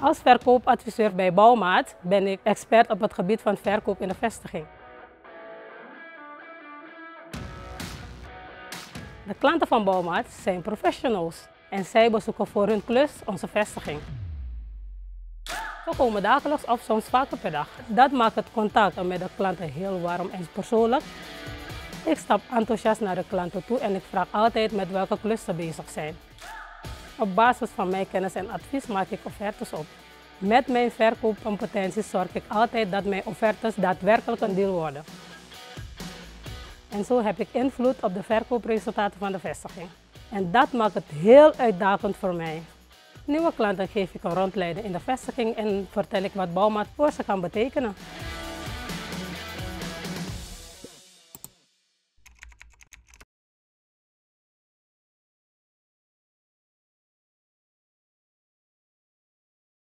Als verkoopadviseur bij Bouwmaat ben ik expert op het gebied van verkoop in de vestiging. De klanten van Bouwmaat zijn professionals en zij bezoeken voor hun klus onze vestiging. We komen dagelijks of soms vaker per dag. Dat maakt het contact met de klanten heel warm en persoonlijk. Ik stap enthousiast naar de klanten toe en ik vraag altijd met welke klus ze bezig zijn. Op basis van mijn kennis en advies maak ik offertes op. Met mijn verkoopcompetenties zorg ik altijd dat mijn offertes daadwerkelijk een deal worden. En zo heb ik invloed op de verkoopresultaten van de vestiging. En dat maakt het heel uitdagend voor mij. Nieuwe klanten geef ik een rondleiding in de vestiging en vertel ik wat Bouwmaat voor ze kan betekenen.